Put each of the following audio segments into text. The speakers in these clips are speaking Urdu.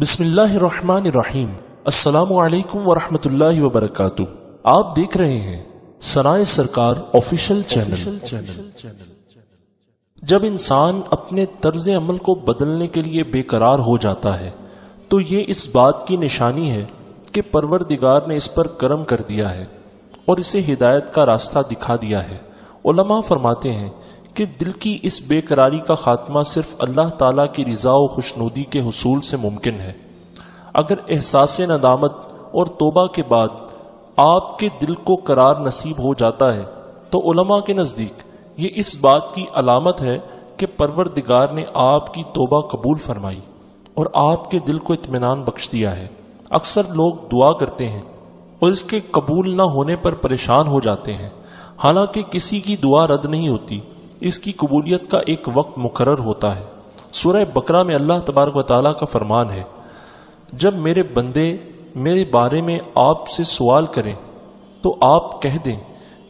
بسم اللہ الرحمن الرحیم۔ السلام علیکم ورحمۃ اللہ وبرکاتہ۔ آپ دیکھ رہے ہیں سرائے سرکار آفیشل چینل جب انسان اپنے طرز عمل کو بدلنے کے لیے بے قرار ہو جاتا ہے، تو یہ اس بات کی نشانی ہے کہ پروردگار نے اس پر کرم کر دیا ہے اور اسے ہدایت کا راستہ دکھا دیا ہے۔ علماء فرماتے ہیں کہ دل کی اس بے قراری کا خاتمہ صرف اللہ تعالیٰ کی رضا و خوشنودی کے حصول سے ممکن ہے۔ اگر احساس ندامت اور توبہ کے بعد آپ کے دل کو قرار نصیب ہو جاتا ہے، تو علماء کے نزدیک یہ اس بات کی علامت ہے کہ پروردگار نے آپ کی توبہ قبول فرمائی اور آپ کے دل کو اطمینان بخش دیا ہے۔ اکثر لوگ دعا کرتے ہیں اور اس کے قبول نہ ہونے پر پریشان ہو جاتے ہیں۔ حالانکہ کسی کی دعا رد نہیں ہوتی۔ اس کی قبولیت کا ایک وقت مقرر ہوتا ہے۔ سورہ بکرا میں اللہ تبارک و تعالیٰ کا فرمان ہے، جب میرے بندے میرے بارے میں آپ سے سوال کریں تو آپ کہہ دیں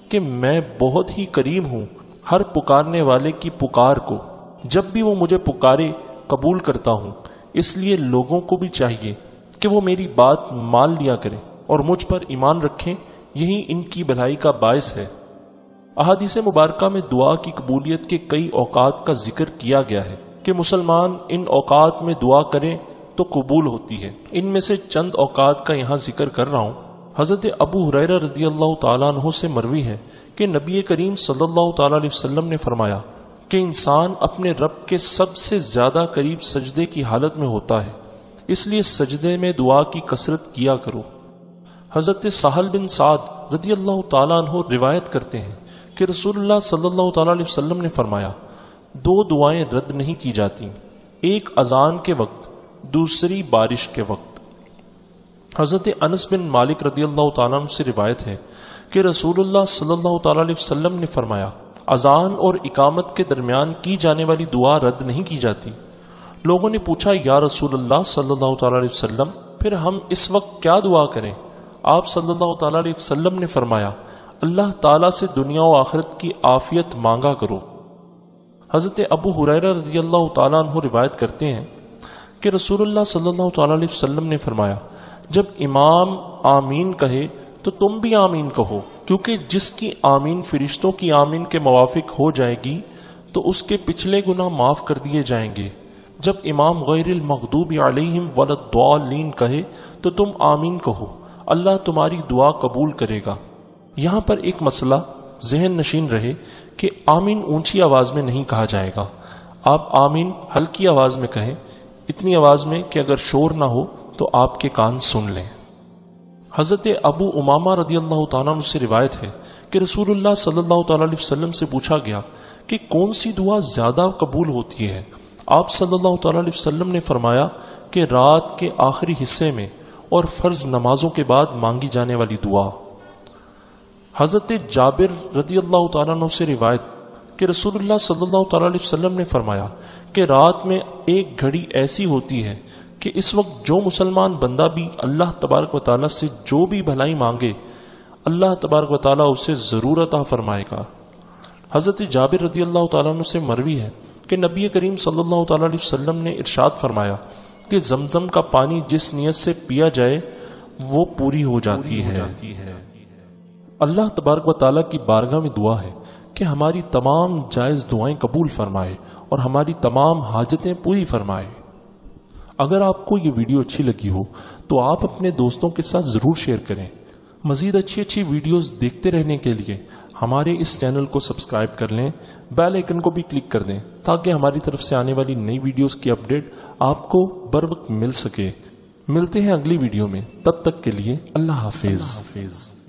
کہ میں بہت ہی کریم ہوں ہر پکارنے والے کی پکار کو۔ جب بھی وہ مجھے پکارے قبول کرتا ہوں، اس لیے لوگوں کو بھی چاہیے کہ وہ میری بات مان لیا کریں اور مجھ پر ایمان رکھیں۔ یہی ان کی بھلائی کا باعث ہے۔ احادیث مبارکہ میں دعا کی قبولیت کے کئی اوقات کا ذکر کیا گیا ہے کہ مسلمان ان اوقات میں دعا کریں تو قبول ہوتی ہے۔ ان میں سے چند اوقات کا یہاں ذکر کر رہا ہوں۔ حضرت ابو حریرہ رضی اللہ تعالیٰ عنہ سے مروی ہے کہ نبی کریم صلی اللہ تعالیٰ علیہ وسلم نے فرمایا کہ انسان اپنے رب کے سب سے زیادہ قریب سجدے کی حالت میں ہوتا ہے۔ اس لیے سجدے میں دعا کی کثرت کیا کرو۔ حضرت ساحل بن سعد رضی اللہ تعالیٰ عنہ روایت کرتے ہیں کہ رسول اللہ صلی اللہ تعالیٰ علیہ وسلم نے فرمایا، دو دعائیں رد نہیں کی جاتی، ایک اذان کے وقت، دوسری بارش کے وقت۔ حضرت انس بن مالک رضی اللہ تعالیٰ عنہ سے روایت ہے کہ رسول اللہ صلی اللہ تعالیٰ علیہ وسلم نے فرمایا، اذان اور اقامت کے درمیان کی جانے والی دعا رد نہیں کی جاتی۔ لوگوں نے پوچھا، یا رسول اللہ صلی اللہ تعالیٰ علیہ وسلم، پھر ہم اس وقت کیا دعا کریں؟ آپ صلی اللہ تعالیٰ علیہ وسلم نے فرمایا اللہ تعالیٰ سے دنیا و آخرت کی آفیت مانگا کرو۔ حضرت ابو حریرہ رضی اللہ تعالیٰ عنہ روایت کرتے ہیں کہ رسول اللہ صلی اللہ تعالیٰ علیہ وسلم نے فرمایا، جب امام آمین کہے تو تم بھی آمین کہو، کیونکہ جس کی آمین فرشتوں کی آمین کے موافق ہو جائے گی، تو اس کے پچھلے گناہ معاف کر دیے جائیں گے۔ جب امام غیر المغضوب علیہم ولدعالین کہے تو تم آمین کہو، اللہ تمہاری دعا قبول کرے گا۔ یہاں پر ایک مسئلہ ذہن نشین رہے کہ آمین اونچی آواز میں نہیں کہا جائے گا۔ آپ آمین ہلکی آواز میں کہیں، اتنی آواز میں کہ اگر شور نہ ہو تو آپ کے کان سن لیں۔ حضرت ابو امامہ رضی اللہ تعالیٰ سے روایت ہے کہ رسول اللہ صلی اللہ تعالیٰ علیہ وسلم سے پوچھا گیا کہ کون سی دعا زیادہ قبول ہوتی ہے؟ آپ صلی اللہ تعالیٰ علیہ وسلم نے فرمایا کہ رات کے آخری حصے میں اور فرض نمازوں کے بعد مانگی جانے والی دعا۔ حضرت جابر رضی اللہ تعالیٰ عنہ سے روایت کہ رسول اللہ صلی اللہ تعالیٰ علیہ وسلم نے فرمایا کہ رات میں ایک گھڑی ایسی ہوتی ہے کہ اس وقت جو مسلمان بندہ بھی اللہ تبارک و تعالیٰ سے جو بھی بھلائی مانگے، اللہ تبارک و تعالیٰ اسے ضرور عطا فرمائے گا۔ حضرت جابر رضی اللہ تعالیٰ عنہ سے مروی ہے کہ نبی کریم صلی اللہ تعالیٰ علیہ وسلم نے ارشاد فرمایا کہ زمزم کا پانی جس نیت سے پیا جائے، وہ پوری ہو جاتی ہے۔ اللہ تبارک و تعالیٰ کی بارگاہ میں دعا ہے کہ ہماری تمام جائز دعائیں قبول فرمائے اور ہماری تمام حاجتیں پوری فرمائے۔ اگر آپ کو یہ ویڈیو اچھی لگی ہو تو آپ اپنے دوستوں کے ساتھ ضرور شیئر کریں۔ مزید اچھی اچھی ویڈیوز دیکھتے رہنے کے لیے ہمارے اس چینل کو سبسکرائب کر لیں۔ بیل آئکن کو بھی کلک کر دیں تاکہ ہماری طرف سے آنے والی نئی ویڈیوز کی اپڈیٹ آپ کو بر وقت مل سکے۔ ملتے ہیں اگلی ویڈیو میں۔ تب تک کے لیے اللہ حافظ حافظ۔